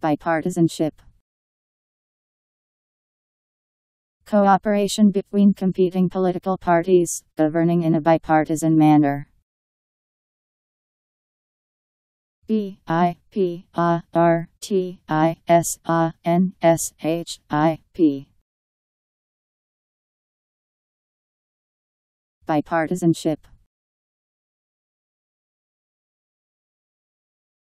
Bipartisanship. Cooperation between competing political parties, governing in a bipartisan manner. B I P A R T I S A N S H I P Bipartisanship